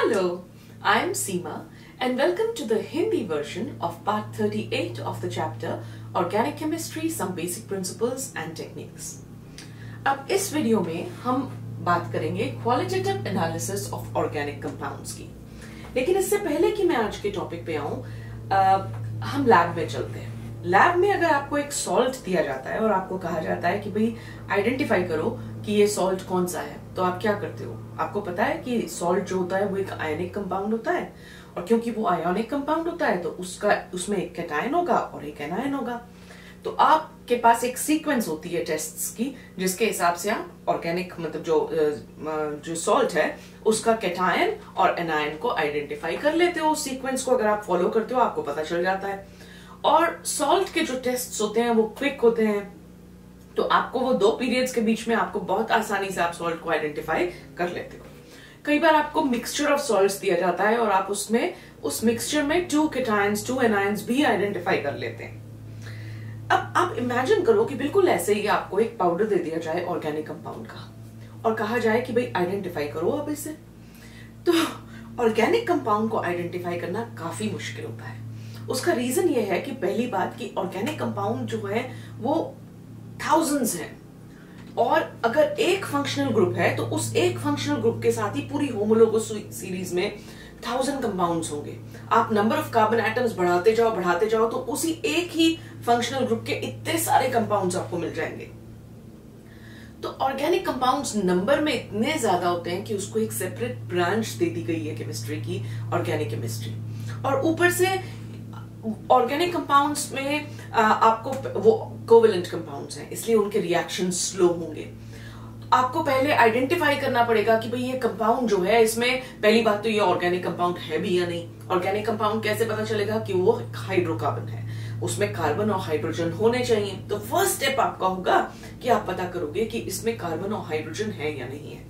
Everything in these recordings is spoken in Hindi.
Hello, I'm Seema and welcome to the Hindi version of part 38 of the chapter Organic Chemistry Some Basic Principles and Techniques. अब इस वीडियो में हम बात करेंगे qualitative analysis of organic compounds की लेकिन इससे पहले कि मैं आज के टॉपिक पे आऊँ हम लैब में चलते हैं लैब में अगर आपको एक सॉल्ट दिया जाता है और आपको कहा जाता है कि भाई आइडेंटिफाई करो कि ये सॉल्ट कौन सा है? तो आप क्या करते हो? आपको पता है कि सॉल्ट जो होता है, वो एक आयनिक कंपाउंड होता है। और क्योंकि वो आयोनिक कंपाउंड होता है तो उसका, उसमें एक कैटायन होगा और एक एनायन होगा। तो आपके पास एक सीक्वेंस होती है टेस्ट्स की, जिसके हिसाब से आप ऑर्गेनिक मतलब जो जो सॉल्ट है, उसका कैटायन और एनायन को आइडेंटिफाई कर लेते हो। उस सीक्वेंस को अगर आप फॉलो करते हो, आपको पता चल जाता है। और सॉल्ट के जो टेस्ट होते हैं, वो क्विक होते हैं। तो आपको वो दो पीरियड्स के बीच में आपको बहुत आसानी से आप सॉल्ट को आइडेंटिफाई कर लेते हो। कई बार आपको मिक्सचर ऑफ़ सॉल्ट्स दिया जाता है और आप उसमें, उस मिक्सचर में टू केटाइंस टू एनाइंस भी आइडेंटिफाई कर लेते हैं। अब आप इमेजिन करो कि बिल्कुल ऐसे ही आपको एक पाउडर दे दिया जाए ऑर्गेनिक कंपाउंड का और कहा जाए कि भाई आइडेंटिफाई करो अब इसे। तो ऑर्गेनिक कंपाउंड को आइडेंटिफाई करना काफ़ी मुश्किल होता है। उसका रीजन ये है कि पहली बात कि ऑर्गेनिक कंपाउंड जो है, वो थाउजेंड्स हैं। और अगर एक फंक्शनल ग्रुप है तो उस एक फंक्शनल ग्रुप के साथ ही पूरी होमोलोगो सीरीज़ में थाउज़ेंड कंपाउंड्स होंगे। आप नंबर ऑफ़ कार्बन एटम्स बढ़ाते जाओ बढ़ाते जाओ तो उसी एक ही फंक्शनल ग्रुप के इतने सारे कंपाउंड्स आपको मिल जाएँगे। तो ऑर्गेनिक कंपाउंड्स नंबर में इतने ज़्यादा होते हैं कि उसको एक सेपरेट ब्रांच दे दी गई है केमिस्ट्री की ऑर्गेनिक केमिस्ट्री और ऊपर से ऑर्गेनिक कंपाउंड्स में आपको वो कोवेलेंट कंपाउंड्स हैं, इसलिए उनके रिएक्शन स्लो होंगे। आपको पहले आइडेंटिफाई करना पड़ेगा कि भाई ये कंपाउंड जो है, इसमें पहली बात तो ये ऑर्गेनिक कंपाउंड है भी या नहीं। ऑर्गेनिक कंपाउंड कैसे पता चलेगा कि वो हाइड्रोकार्बन है? उसमें कार्बन और हाइड्रोजन होने चाहिए। तो फ़र्स्ट स्टेप आपका होगा कि आप पता करोगे कि इसमें कार्बन और हाइड्रोजन है या नहीं है।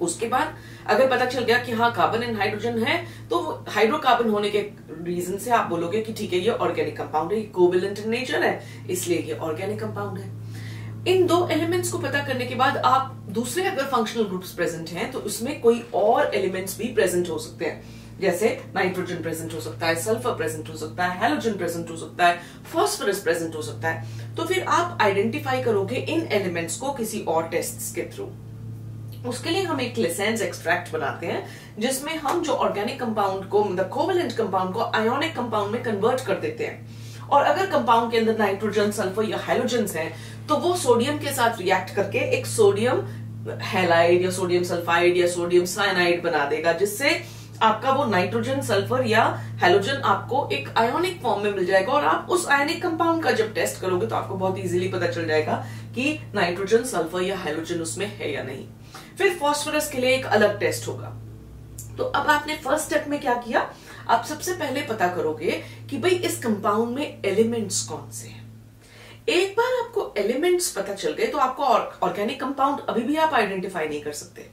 उसके बाद अगर पता चल गया कि हाँ कार्बन एंड हाइड्रोजन है तो हाइड्रोकार्बन होने के रीजन से आप बोलोगे कि ठीक है, ये ऑर्गेनिक कंपाउंड है कोविलेंट इन नेचर है, इसलिए ये ऑर्गेनिक कंपाउंड है। इन दो एलिमेंट्स को पता करने के बाद आप दूसरे अगर फंक्शनल ग्रुप्स प्रेजेंट हैं तो उसमें कोई और एलिमेंट्स भी प्रेजेंट हो सकते हैं। जैसे नाइट्रोजन प्रेजेंट हो सकता है सल्फ़र प्रेजेंट हो सकता है हेलोजन प्रेजेंट हो सकता है फॉस्फोरस प्रेजेंट हो सकता है। तो फिर आप आइडेंटिफाई करोगे इन एलिमेंट्स को किसी और टेस्ट के थ्रू उसके लिए हम एक लिसेंस एक्सट्रैक्ट बनाते हैं, जिसमें हम जो ऑर्गेनिक कंपाउंड को मतलब कोवेलेंट कंपाउंड को आयोनिक कंपाउंड में कन्वर्ट कर देते हैं। और अगर कंपाउंड के अंदर नाइट्रोजन सल्फ़र या हाइड्रोजन है तो वो सोडियम के साथ रिएक्ट करके एक सोडियम हेलाइड या सोडियम सल्फाइड या सोडियम साइनाइड बना देगा, जिससे आपका वो नाइट्रोजन सल्फ़र या हेलोजन आपको एक आयोनिक फॉर्म में मिल जाएगा। और आप उस आयोनिक कंपाउंड का जब टेस्ट करोगे तो आपको बहुत इजीली पता चल जाएगा कि नाइट्रोजन सल्फ़र या हेलोजन उसमें है या नहीं। फिर फॉस्फोरस के लिए एक अलग टेस्ट होगा। तो अब आपने फ़र्स्ट स्टेप में क्या किया? आप सबसे पहले पता करोगे कि भाई इस कंपाउंड में एलिमेंट्स कौन से हैं। एक बार आपको एलिमेंट्स पता चल गए तो आपको ऑर्गेनिक कंपाउंड अभी भी आप आइडेंटिफाई नहीं कर सकते।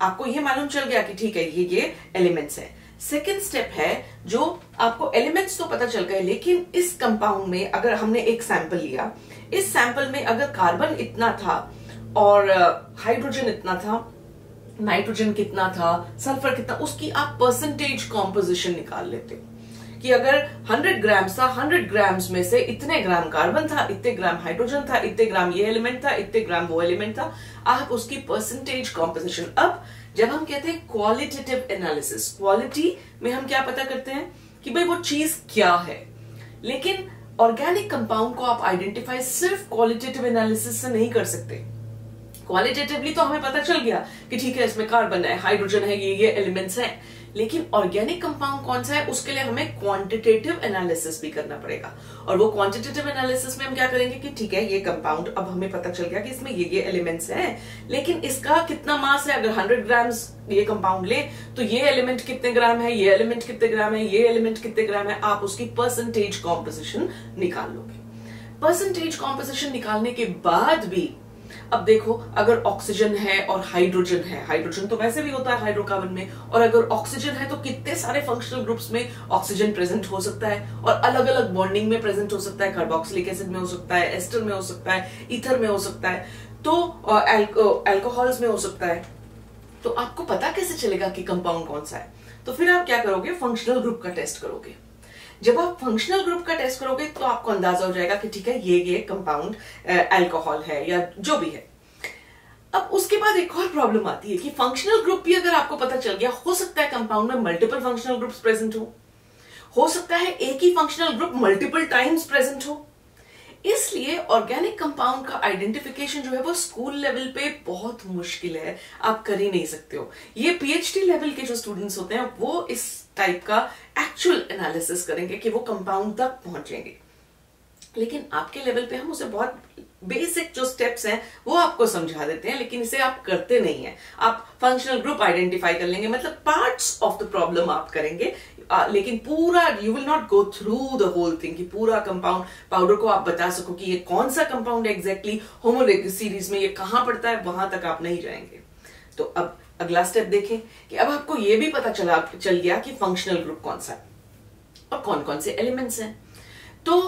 आपको ये मालूम चल गया कि ठीक है, ये ये एलिमेंट्स है। सेकेंड स्टेप है जो आपको एलिमेंट्स तो पता चल गए, लेकिन इस कंपाउंड में अगर हमने एक सैंपल लिया, इस सैंपल में अगर कार्बन इतना था और हाइड्रोजन इतना था नाइट्रोजन कितना था सल्फ़र कितना, उसकी आप परसेंटेज कॉम्पोजिशन निकाल लेते कि अगर 100 ग्राम्स था 100 ग्राम्स में से इतने ग्राम कार्बन था, इतने ग्राम हाइड्रोजन था, इतने ग्राम ये एलिमेंट था, इतने ग्राम वो एलिमेंट था, आप उसकी परसेंटेज कॉम्पोजिशन अब, जब हम कहते हैं क्वालिटेटिव एनालिसिस क्वालिटी में हम क्या पता करते हैं? कि भाई वो चीज़ क्या है? लेकिन ऑर्गेनिक कंपाउंड को आप आइडेंटिफाई सिर्फ़ क्वालिटेटिव एनालिसिस से नहीं कर सकते। क्वालिटेटिवली तो हमें पता चल गया कि ठीक है, इसमें कार्बन है हाइड्रोजन है, ये ये एलिमेंट्स हैं। लेकिन ऑर्गेनिक कंपाउंड कौन सा है, उसके लिए हमें क्वांटिटेटिव एनालिसिस भी करना पड़ेगा। और वो क्वांटिटेटिव एनालिसिस में हम क्या करेंगे कि ठीक है, ये कंपाउंड अब हमें पता चल गया कि इसमें ये ये एलिमेंट्स हैं, लेकिन इसका कितना मास है? अगर 100 ग्राम्स ये कंपाउंड ले तो ये एलिमेंट कितने ग्राम है, ये एलिमेंट कितने ग्राम है, ये एलिमेंट कितने ग्राम है, आप उसकी परसेंटेज कॉम्पोजिशन निकाल लोगे। परसेंटेज कॉम्पोजिशन निकालने के बाद भी अब देखो, अगर ऑक्सीजन है और हाइड्रोजन है हाइड्रोजन तो वैसे भी होता है हाइड्रोकार्बन में, और अगर ऑक्सीजन है तो कितने सारे फंक्शनल ग्रुप्स में ऑक्सीजन प्रेजेंट हो सकता है, और अलग अलग बॉन्डिंग में प्रेजेंट हो सकता है कार्बोक्सिलिक एसिड में हो सकता है एस्टर में हो सकता है ईथर में हो सकता है तो एल्कोहल्स में हो सकता है। तो आपको पता कैसे चलेगा कि कंपाउंड कौन सा है? तो फिर आप क्या करोगे? फंक्शनल ग्रुप का टेस्ट करोगे। जब आप फंक्शनल ग्रुप का टेस्ट करोगे तो आपको अंदाज़ा हो जाएगा कि ठीक है, ये ये कंपाउंड एल्कोहल है या जो भी है। अब उसके बाद एक और प्रॉब्लम आती है कि फंक्शनल ग्रुप भी अगर आपको पता चल गया, हो सकता है कंपाउंड में मल्टीपल फंक्शनल ग्रुप्स प्रेजेंट हो। हो सकता है एक ही functional group multiple times present हो। इसलिए ऑर्गेनिक कंपाउंड का आइडेंटिफिकेशन जो है वो स्कूल लेवल पे बहुत मुश्किल है। आप कर ही नहीं सकते हो। ये पीएचडी लेवल के जो स्टूडेंट्स होते हैं, वो इस टाइप का एक्चुअल एनालिसिस करेंगे कि वो कंपाउंड तक पहुँचेंगे। लेकिन आपके लेवल पे हम उसे बहुत बेसिक जो स्टेप्स हैं वो आपको समझा देते हैं लेकिन इसे आप करते नहीं है। आप फंक्शनल ग्रुप आइडेंटिफाई कर लेंगे मतलब पार्ट्स ऑफ़ द प्रॉब्लम आप करेंगे आ, लेकिन पूरा you will not go through the whole thing कि पूरा कंपाउंड पाउडर को आप बता सको कि ये कौन सा कंपाउंड है एग्जैक्टली होमोलेग सीरीज़ में ये कहाँ पड़ता है वहाँ तक आप नहीं जाएँगे। तो अब अगला स्टेप देखें कि अब आपको ये भी पता चला चल गया कि फंक्शनल ग्रुप कौन सा है और कौन कौन से एलिमेंट्स हैं। तो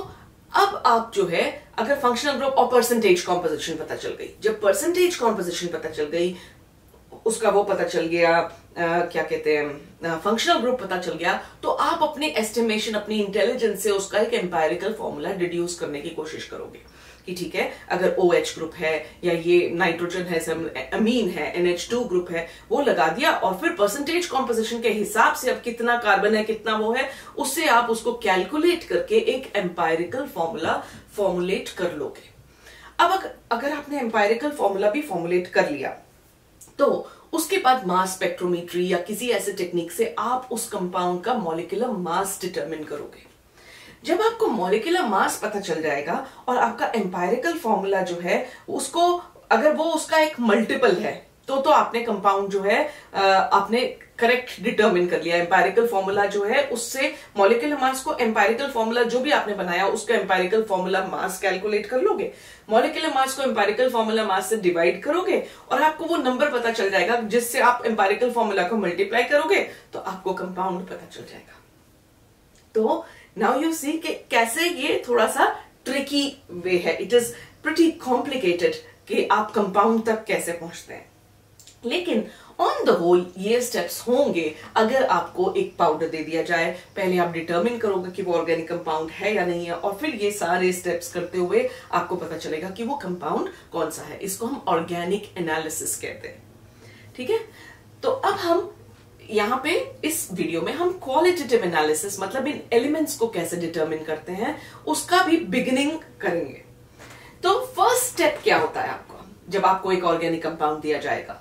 अब आप जो है अगर फंक्शनल ग्रुप और परसेंटेज कॉम्पोजिशन पता चल गई। जब परसेंटेज कॉम्पोजिशन पता चल गई उसका वो पता चल गया आ, क्या कहते हैं फंक्शनल ग्रुप पता चल गया तो आप अपने एस्टिमेशन अपनी इंटेलिजेंस से उसका एक एम्पायरिकल फॉर्मूला डिड्यूस करने की कोशिश करोगे। कि ठीक है, अगर ओ OH ग्रुप है या ये नाइट्रोजन है अमीन है NH2 ग्रुप है, वो लगा दिया और फिर परसेंटेज कॉम्पोजिशन के हिसाब से अब कितना कार्बन है, कितना वो है, उससे आप उसको कैलकुलेट करके एक एम्पायरिकल फॉर्मूला फॉर्मुलेट कर लोगे। अब अगर आपने एम्पायरिकल फॉर्मूला भी फॉर्मुलेट कर लिया तो उसके बाद मास स्पेक्ट्रोमीट्री या किसी ऐसे टेक्निक से आप उस कंपाउंड का मॉलिकुलर मास डिटरमिन करोगे। जब आपको मॉलिकुलर मास पता चल जाएगा और आपका एम्पायरिकल फॉर्मूला जो है, उसको, अगर वो उसका एक मल्टीपल है तो तो आपने कंपाउंड जो है आपने करेक्ट डिटर्मिन कर लिया। एम्पायरिकल फॉर्मूला जो है, उससे मॉलिकुलर मास को एम्पायरिकल फॉर्मूला जो भी आपने बनाया, उसका एम्पायरिकल फॉर्मूला मास कैलकुलेट कर लोगे। मॉलिकुलर मास को एम्पायरिकल फॉर्मूला मास से डिवाइड करोगे और आपको वो नंबर पता चल जाएगा, जिससे आप एम्पायरिकल फॉर्मूला को मल्टीप्लाई करोगे तो आपको कंपाउंड पता चल जाएगा। तो नाउ यू सी कि कैसे ये थोड़ा सा ट्रिकी वे है। इट इज़ प्रिटी कॉम्प्लिकेटेड कि आप कंपाउंड तक कैसे पहुँचते हैं। लेकिन ऑन द होल ये स्टेप्स होंगे अगर आपको एक पाउडर दे दिया जाए। पहले आप डिटर्मिन करोगे कि वो ऑर्गेनिक कंपाउंड है या नहीं है और फिर ये सारे स्टेप्स करते हुए आपको पता चलेगा कि वो कंपाउंड कौन सा है। इसको हम ऑर्गेनिक एनालिसिस कहते हैं। ठीक है? तो अब हम यहाँ पे इस वीडियो में हम क्वालिटेटिव एनालिसिस मतलब इन एलिमेंट्स को कैसे डिटर्मिन करते हैं, उसका भी बिगिनिंग करेंगे। तो फ़र्स्ट स्टेप क्या होता है आपको? जब आपको एक ऑर्गेनिक कंपाउंड दिया जाएगा,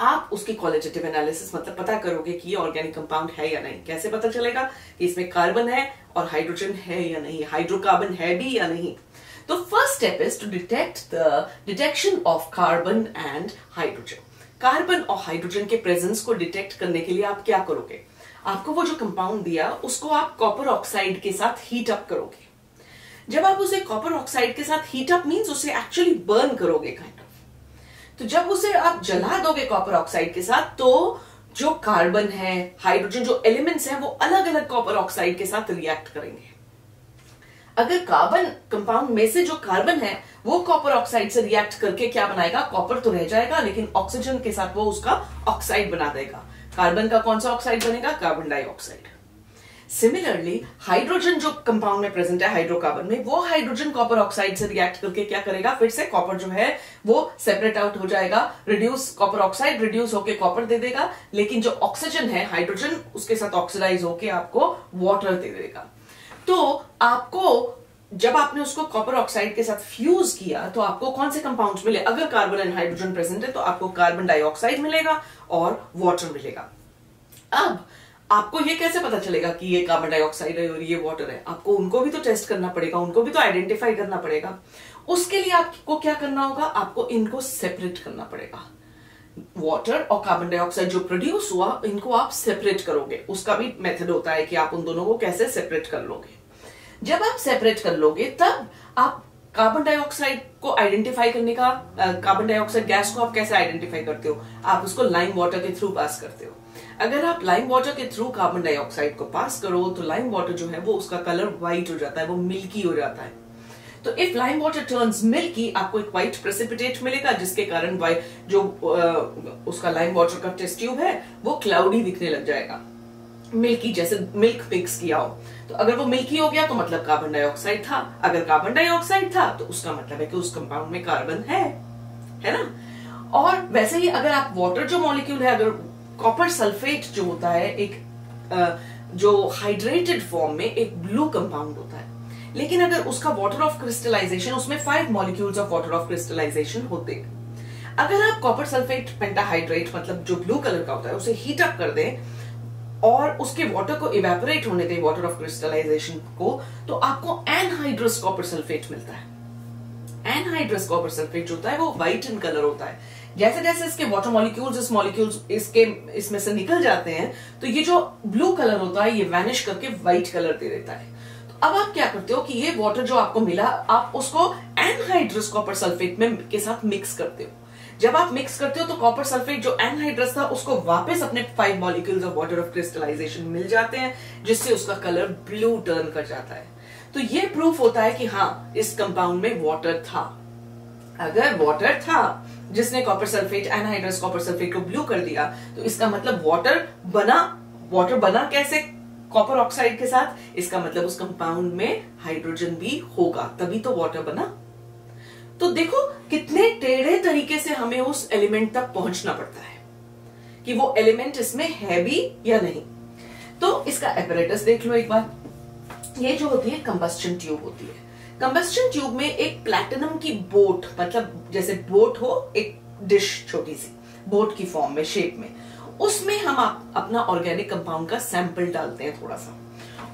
आप उसकी क्वालिटेटिव एनालिसिस मतलब पता करोगे कि ये ऑर्गेनिक कंपाउंड है या नहीं। कैसे पता चलेगा कि इसमें कार्बन है और हाइड्रोजन है या नहीं? हाइड्रोकार्बन है भी या नहीं? तो first step is to detect the detection of carbon and hydrogen carbon और हाइड्रोजन के प्रेजेंस को डिटेक्ट करने के लिए आप क्या करोगे? आपको वो जो कंपाउंड दिया, उसको आप कॉपर ऑक्साइड के साथ हीट अप करोगे। जब आप उसे कॉपर ऑक्साइड के साथ हीट अप मीन्स उसे एक्चुअली बर्न करोगे काइंड ऑफ़ तो जब उसे आप जला दोगे कॉपर ऑक्साइड के साथ तो जो कार्बन है हाइड्रोजन जो एलिमेंट्स हैं, वो अलग अलग कॉपर ऑक्साइड के साथ रिएक्ट करेंगे। अगर कार्बन कंपाउंड में से जो कार्बन है, वो कॉपर ऑक्साइड से रिएक्ट करके क्या बनाएगा? कॉपर तो रह जाएगा, लेकिन ऑक्सीजन के साथ वो उसका ऑक्साइड बना देगा। कार्बन का कौन सा ऑक्साइड बनेगा? कार्बन डाइऑक्साइड सिमिलरली हाइड्रोजन जो कंपाउंड में प्रेजेंट है हाइड्रोकार्बन में, वो हाइड्रोजन कॉपर ऑक्साइड से रिएक्ट करके क्या करेगा? फिर से कॉपर जो है, वो सेपरेट आउट हो जाएगा रिड्यूस कॉपर ऑक्साइड रिड्यूस होके कॉपर दे देगा, लेकिन जो ऑक्सीजन है हाइड्रोजन उसके साथ ऑक्सीडाइज होके आपको वाटर दे देगा। तो आपको, जब आपने उसको कॉपर ऑक्साइड के साथ फ्यूज किया तो आपको कौन से कंपाउंड्स मिले? अगर कार्बन एंड हाइड्रोजन प्रेजेंट है तो आपको कार्बन डाइऑक्साइड मिलेगा और वाटर मिलेगा। अब, आपको ये कैसे पता चलेगा कि ये कार्बन डाइऑक्साइड है और ये वाटर है? आपको उनको भी तो टेस्ट करना पड़ेगा, उनको भी तो आइडेंटिफाई करना पड़ेगा। उसके लिए आपको क्या करना होगा? आपको इनको सेपरेट करना पड़ेगा। वाटर और कार्बन डाइऑक्साइड जो प्रोड्यूस हुआ, इनको आप सेपरेट करोगे। उसका भी मेथड होता है कि आप उन दोनों को कैसे सेपरेट कर लोगे। जब आप सेपरेट कर लोगे, तब आप कार्बन डाइऑक्साइड को आइडेंटिफाई करने का कार्बन डाइऑक्साइड गैस को आप कैसे आइडेंटिफाई करते हो? आप उसको लाइम वाटर के थ्रू पास करते हो। अगर आप लाइम वाटर के थ्रू कार्बन डाइऑक्साइड को पास करो तो लाइम वाटर जो है, वो उसका कलर व्हाइट हो जाता है, वो मिल्की हो जाता है। तो if lime water turns milky आपको एक व्हाइट प्रेसिपिटेट मिलेगा, जिसके कारण जो उसका लाइम वाटर का टेस्ट ट्यूब है, वो क्लाउडी दिखने लग जाएगा। मिल्की जैसे मिल्क मिक्स किया हो। तो अगर वो मिल्की हो गया तो मतलब कार्बन डाइऑक्साइड था। अगर कार्बन डाइऑक्साइड था तो उसका मतलब है कि उस कंपाउंड में कार्बन है। है ना? और वैसे ही अगर आप वाटर जो मॉलिक्यूल है, अगर कॉपर सल्फेट जो होता है, एक जो हाइड्रेटेड फॉर्म में एक ब्लू कंपाउंड होता है। लेकिन अगर उसका वाटर ऑफ़ क्रिस्टलाइजेशन उसमें five molecules of water of crystallization होते। अगर आप कॉपर सल्फेट पेंटाहाइड्रेट मतलब जो ब्लू कलर का होता है, उसे हीट अप कर दें और उसके वाटर को इवेपोरेट होने दें वाटर ऑफ़ क्रिस्टलाइजेशन को तो आपको एनहाइड्रस कॉपर सल्फेट मिलता है। एनहाइड्रस कॉपर सल्फेट जो होता है, वो व्हाइट इन कलर होता है। जैसे जैसे इसके वाटर मॉलिक्यूल्स इस मॉलिक्यूल्स इसके, इसमें से निकल जाते हैं तो ये जो ब्लू कलर होता है, ये वैनिश करके व्हाइट कलर दे देता है। तो अब आप क्या करते हो कि ये वाटर जो आपको मिला, आप उसको एनहाइड्रस कॉपर सल्फेट में, के साथ मिक्स करते हो। जब आप मिक्स करते हो तो कॉपर सल्फेट जो एनहाइड्रस था, उसको वापस अपने five molecules of water of crystallization मिल जाते हैं, जिससे उसका कलर ब्लू टर्न कर जाता है। तो ये प्रूफ होता है कि हाँ इस कंपाउंड में वाटर था। अगर वाटर था, जिसने copper sulphate anhydrous copper sulphate को ब्लू कर दिया तो इसका मतलब वाटर बना वाटर बना कैसे कॉपर ऑक्साइड के साथ? इसका मतलब उस कंपाउंड में हाइड्रोजन भी होगा, तभी तो वाटर बना। तो देखो कितने टेढ़े तरीके से हमें उस एलिमेंट तक पहुँचना पड़ता है कि वो एलिमेंट इसमें है भी या नहीं। तो इसका एपरेटस देख लो एक बार। ये जो होती है कंबस्टन ट्यूब होती है। कंबस्टन ट्यूब में एक प्लैटिनम की बोट मतलब जैसे बोट हो एक डिश छोटी सी बोट की फॉर्म में शेप में उसमें हम आप, अपना ऑर्गेनिक कंपाउंड का सैंपल डालते हैं थोड़ा सा।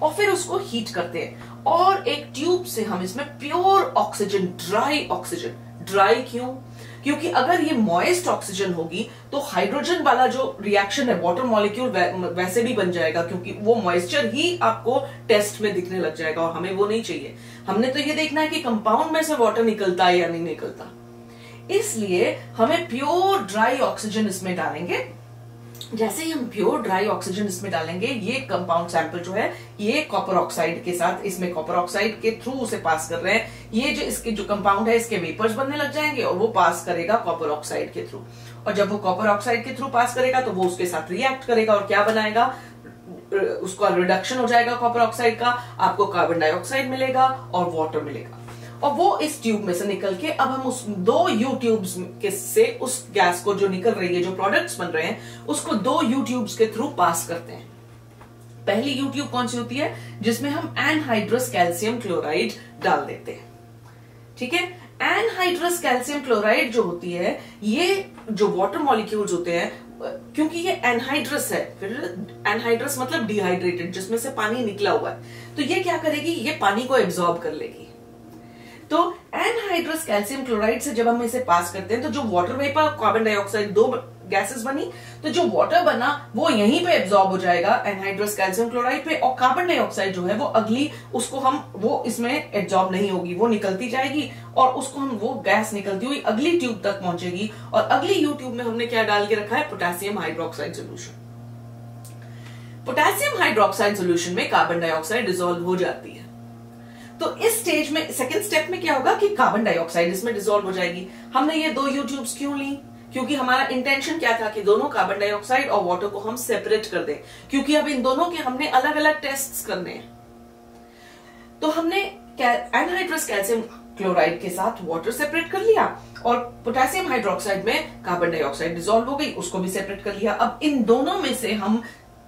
और फिर उसको हीट करते हैं। और एक ट्यूब से हम इसमें pure oxygen dry oxygen dry क्यों? क्योंकि अगर ये मॉइस्ट ऑक्सीजन होगी तो हाइड्रोजन वाला जो रिएक्शन है वाटर मॉलिक्यूल वैसे भी बन जाएगा, क्योंकि वो मॉइस्चर ही आपको टेस्ट में दिखने लग जाएगा और हमें वो नहीं चाहिए। हमने तो ये देखना है कि कंपाउंड में से वाटर निकलता है या नहीं निकलता। इसलिए हमें प्योर ड्राई ऑक्सीजन इसमें डालेंगे। जैसे ही हम प्योर ड्राई ऑक्सीजन इसमें डालेंगे, ये कंपाउंड सैंपल जो है, ये कॉपर ऑक्साइड के साथ इसमें कॉपर ऑक्साइड के थ्रू उसे पास कर रहे हैं। ये जो इसके जो कंपाउंड है, इसके वेपर्स बनने लग जाएँगे और वो पास करेगा कॉपर ऑक्साइड के थ्रू और जब वो कॉपर ऑक्साइड के थ्रू पास करेगा तो वो उसके साथ रिएक्ट करेगा और क्या बनाएगा? उसका रिडक्शन हो जाएगा कॉपर ऑक्साइड का, आपको कार्बन डाइऑक्साइड मिलेगा और वाटर मिलेगा। और वो इस ट्यूब में से निकल के अब हम उस दो यू के से उस गैस को जो निकल रही है, जो प्रोडक्ट्स बन रहे हैं, उसको दो यू के थ्रू पास करते हैं। पहली यू ट्यूब कौन सी होती है? जिसमें हम एनहाइड्रस कैल्शियम क्लोराइड डाल देते हैं। ठीक है? एनहाइड्रस कैल्शियम क्लोराइड जो होती है, ये जो वाटर मॉलिक्यूल्स होते हैं, क्योंकि ये एनहाइड्रस है, फिर एनहाइड्रस मतलब डिहाइड्रेटेड जिसमें से पानी निकला हुआ है। तो ये क्या करेगी? ये पानी को एब्जॉर्ब कर लेगी। तो एनहाइड्रस कैल्शियम क्लोराइड से जब हम इसे पास करते हैं तो जो वाटर वेपर कार्बन डाइऑक्साइड दो गैसेस बनी तो जो वाटर बना, वो यहीं पे एब्जॉर्ब हो जाएगा एनहाइड्रस कैल्शियम क्लोराइड पे और कार्बन डाइऑक्साइड जो है, वो अगली, उसको हम, वो इसमें एब्जॉर्ब नहीं होगी, वो निकलती जाएगी और उसको हम, वो गैस निकलती हुई अगली ट्यूब तक पहुंचेगी और अगली यू में हमने क्या डाल के रखा है? Potassium hydroxide solution potassium hydroxide solution में कार्बन डाइऑक्साइड डिजोल्व हो जाती है। तो इस स्टेज में सेकेंड स्टेप में क्या होगा कि कार्बन डाइऑक्साइड इसमें डिजोल्व हो जाएगी। हमने ये दो यूट्यूब्स क्यों ली? क्योंकि हमारा इंटेंशन क्या था कि दोनों कार्बन डाइऑक्साइड और वाटर को हम सेपरेट कर दें। क्योंकि अब इन दोनों के हमने अलग अलग टेस्ट करने हैं। तो हमने एनहाइड्रस कैल्सियम क्लोराइड के साथ वाटर सेपरेट कर लिया और पोटेशियम हाइड्रोक्साइड में कार्बन डाइऑक्साइड डिजोल्व हो गई, उसको भी सेपरेट कर लिया। अब इन दोनों में से हम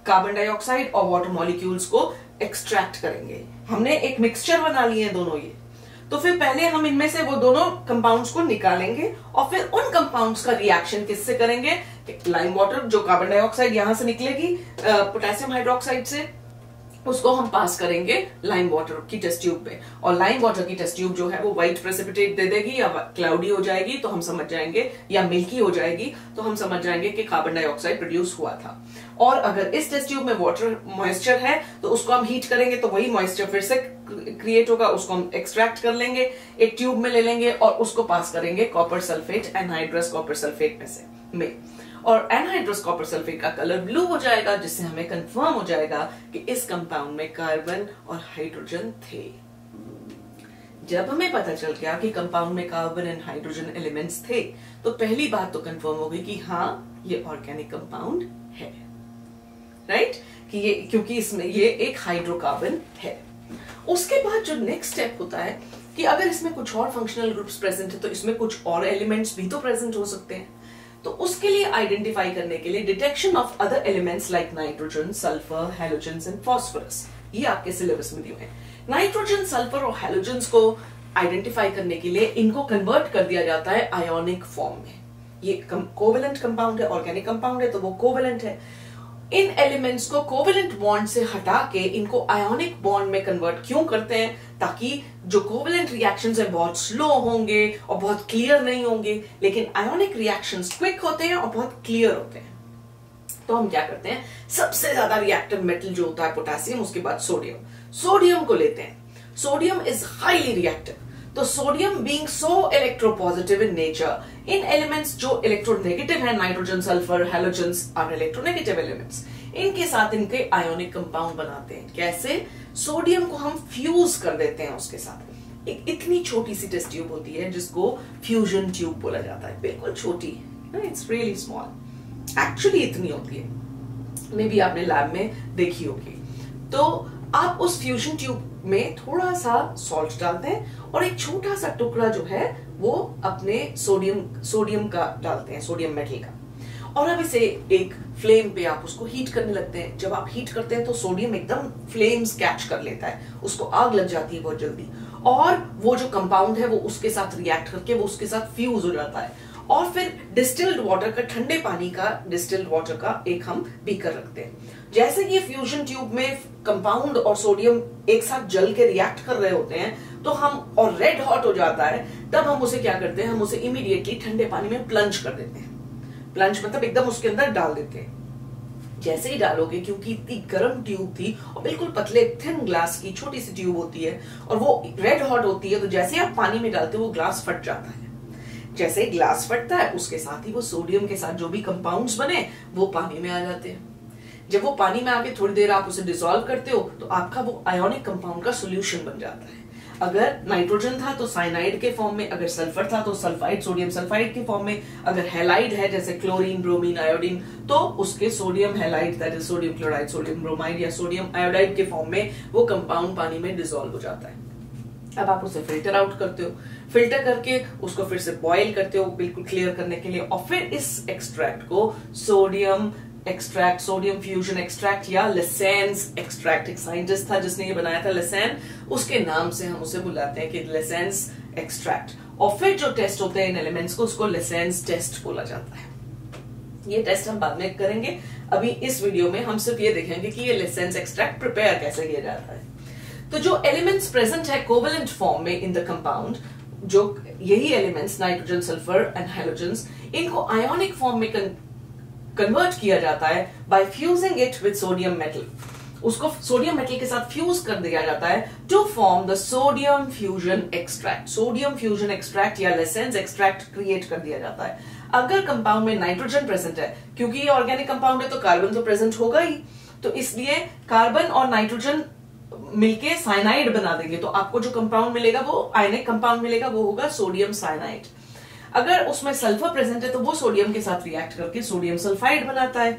कार्बन डाइऑक्साइड और वाटर मॉलिक्यूल्स को एक्सट्रैक्ट करेंगे। हमने एक मिक्सचर बना लिए हैं दोनों ये। तो फिर पहले हम इनमें से वो दोनों कंपाउंड्स को निकालेंगे और फिर उन कंपाउंड्स का रिएक्शन किससे करेंगे? लाइम वाटर जो कार्बन डाइऑक्साइड यहाँ से निकलेगी पोटेशियम हाइड्रोक्साइड से। उसको हम पास करेंगे लाइम वाटर की टेस्ट ट्यूब में और लाइम वाटर की टेस्ट ट्यूब जो है वो व्हाइट प्रेसिपिटेट दे देगी या क्लाउडी हो जाएगी तो हम समझ जाएँगे, या मिल्की हो जाएगी तो हम समझ जाएँगे कि कार्बन डाइऑक्साइड प्रोड्यूस हुआ था। और अगर इस टेस्ट ट्यूब में वाटर मॉइस्चर है तो उसको हम हीट करेंगे तो वही मॉइस्चर फिर से क्रिएट होगा, उसको हम एक्सट्रैक्ट कर लेंगे, एक ट्यूब में ले लेंगे और उसको पास करेंगे copper sulphate anhydrous copper sulphate में से। में। और एनहाइड्रोस कॉपर सल्फेट का कलर ब्लू हो जाएगा, जिससे हमें कंफर्म हो जाएगा कि इस कंपाउंड में कार्बन और हाइड्रोजन थे। जब हमें पता चल गया कि कंपाउंड में कार्बन एंड हाइड्रोजन एलिमेंट्स थे तो पहली बात तो कंफर्म हो गई कि हाँ ये ऑर्गेनिक कंपाउंड है। Right right? कि ये, क्योंकि इसमें ये एक हाइड्रोकार्बन है। उसके बाद जो नेक्स्ट स्टेप होता है कि अगर इसमें कुछ और फंक्शनल ग्रुप्स प्रेजेंट है तो इसमें कुछ और एलिमेंट्स भी तो प्रेजेंट हो सकते हैं। तो उसके लिए आइडेंटिफाई करने के लिए detection of other elements like nitrogen sulphur halogen and phosphorus ये आपके सिलेबस में दिए हैं। नाइट्रोजन सल्फ़र और हेलोजन को आइडेंटिफाई करने के लिए इनको कन्वर्ट कर दिया जाता है आयोनिक फॉर्म में। ये कोवेलेंट कंपाउंड है ऑर्गेनिक कंपाउंड है तो वो कोवेलेंट है। इन एलिमेंट्स को कोवेलेंट बॉन्ड से हटा के इनको आयोनिक बॉन्ड में कन्वर्ट क्यों करते हैं? ताकि जो कोवेलेंट रिएक्शन है बहुत स्लो होंगे और बहुत क्लियर नहीं होंगे, लेकिन आयोनिक रिएक्शन क्विक होते हैं और बहुत क्लियर होते हैं। तो हम क्या करते हैं? सबसे ज़्यादा रिएक्टिव मेटल जो होता है पोटेशियम उसके बाद सोडियम सोडियम को लेते हैं। सोडियम इज़ हाईली रिएक्टिव तो sodium being so electropositive in nature in elements जो इलेक्ट्रोनेगेटिव है nitrogen sulphur halogen are electronegative elements इनके साथ इनके आयोनिक कंपाउंड बनाते हैं। कैसे? सोडियम को हम फ्यूज कर देते हैं उसके साथ। एक इतनी छोटी सी टेस्ट ट्यूब होती है, जिसको फ्यूजन ट्यूब बोला जाता है। बिल्कुल छोटी इट्स रियली स्मॉल एक्चुअली इतनी होती है। मे बी आपने लैब में देखी होगी। तो आप उस फ्यूजन ट्यूब में थोड़ा सा सॉल्ट डालते हैं और एक छोटा सा टुकड़ा जो है, वो अपने सोडियम सोडियम का डालते हैं सोडियम मेटल का। और अब इसे एक फ्लेम पे आप उसको हीट करने लगते हैं। जब आप हीट करते हैं तो सोडियम एकदम फ्लेम्स कैच कर लेता है। उसको आग लग जाती है बहुत जल्दी। और वो जो कंपाउंड है, वो उसके साथ रिएक्ट करके, वो उसके साथ फ्यूज हो जाता है। और फिर डिस्टिल्ड वाटर का, ठंडे पानी का डिस्टिल्ड वाटर का एक हम बीकर रखते हैं। जैसे ये फ्यूजन ट्यूब में कंपाउंड और सोडियम एक साथ जल के रिएक्ट कर रहे होते हैं तो हम, और रेड हॉट हो जाता है, तब हम उसे क्या करते हैं, हम उसे इमीडिएटली ठंडे पानी में प्लंज कर देते हैं। प्लंज मतलब एकदम उसके अंदर डाल देते हैं। जैसे ही डालोगे, क्योंकि इतनी गर्म ट्यूब थी, और बिल्कुल पतले थिन ग्लास की छोटी सी ट्यूब होती है, और वो रेड हॉट होती है तो जैसे ही आप पानी में डालते हो, वो ग्लास फट जाता है। जैसे ग्लास फटता है, उसके साथ ही वो सोडियम के साथ जो भी कंपाउंड्स बने, वो पानी में आ जाते हैं। जब वो पानी में आके थोड़ी देर आप उसे डिसॉल्व करते हो तो आपका वो आयोनिक कंपाउंड का सोल्यूशन बन जाता है। अगर नाइट्रोजन था तो साइनाइड के फॉर्म में, अगर सल्फ़र था तो सल्फाइड सोडियम सल्फाइड के फॉर्म में, अगर हेलाइड है, जैसे क्लोरीन ब्रोमीन आयोडीन तो उसके sodium halide that is sodium chloride sodium bromide या सोडियम आयोडाइड के फॉर्म में, वो कंपाउंड पानी में डिसॉल्व हो जाता है। अब आप उसे फ़िल्टर आउट करते हो। फ़िल्टर करके उसको फिर से बॉईल करते हो बिल्कुल क्लियर करने के लिए। और फिर इस एक्सट्रैक्ट को sodium extract sodium fusion extract या लेसेंस एक्सट्रैक्ट एक साइंटिस्ट था जिसने ये बनाया था लेसेन उसके नाम से हम उसे बुलाते हैं कि लेसेंस एक्सट्रैक्ट और फिर जो टेस्ट होते हैं इन एलिमेंट्स को, उसको लेसेंस टेस्ट बोला जाता है। ये टेस्ट हम बाद में करेंगे। अभी इस वीडियो में हम सिर्फ़ ये देखेंगे कि ये लेसेंस एक्सट्रैक्ट प्रिपेयर कैसे किया जाता है। तो जो एलिमेंट्स प्रेजेंट है कोवलेंट फॉर्म में इन द कंपाउंड जो यही elements nitrogen sulphur and hydrogen इनको आयोनिक फॉर्म में कन्वर्ट किया जाता है by fusing it with sodium metal उसको सोडियम मेटल के साथ फ्यूज कर दिया जाता है to form the sodium fusion extract sodium fusion extract या लेसेंस एक्सट्रैक्ट क्रिएट कर दिया जाता है. अगर कंपाउंड में नाइट्रोजन प्रेजेंट है, क्योंकि ये ऑर्गेनिक कंपाउंड है तो कार्बन तो प्रेजेंट होगा ही. तो इसलिए कार्बन और नाइट्रोजन मिलके साइनाइड बना देंगे। तो आपको जो कंपाउंड मिलेगा, वो आयनिक कंपाउंड मिलेगा, वो होगा सोडियम साइनाइड अगर उसमें सल्फ़र प्रेजेंट है तो वो सोडियम के साथ रिएक्ट करके सोडियम सल्फाइड बनाता है।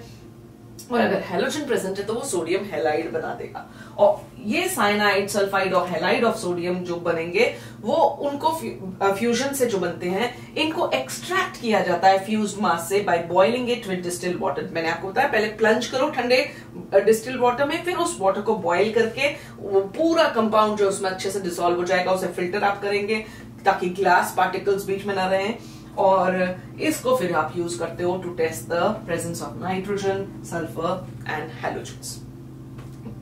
और अगर हेलोजन प्रेजेंट है तो वो सोडियम हेलाइड बना देगा। और ये साइनाइड सल्फाइड और हेलाइड ऑफ़ सोडियम जो बनेंगे, वो उनको फ्यूजन से जो बनते हैं, इनको एक्सट्रैक्ट किया जाता है फ्यूज मास से by boiling it with distil water मैंने आपको बताया, पहले प्लंज करो ठंडे डिस्टिल वाटर में, फिर उस वाटर को बॉइल करके, वो पूरा कंपाउंड जो उसमें अच्छे से डिसॉल्व हो जाएगा, उसे फ़िल्टर आप करेंगे, ताकि ग्लास पार्टिकल्स बीच में ना रहे। और इसको फिर आप यूज़ करते हो to test the presence of nitrogen sulphur and halogen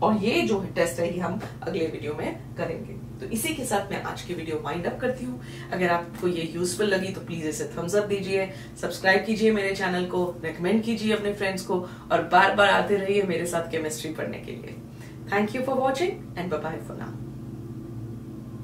और ये जो है टेस्ट है, ये हम अगले वीडियो में करेंगे। तो इसी के साथ मैं आज की वीडियो वाइंड अप करती हूँ। अगर आपको ये यूजफुल लगी तो प्लीज़ इसे थम्स अप दीजिए सब्सक्राइब कीजिए मेरे चैनल को रेकमेंड कीजिए अपने फ्रेंड्स को, और बार बार आते रहिए मेरे साथ केमिस्ट्री पढ़ने के लिए। Thank you for watching and bye for now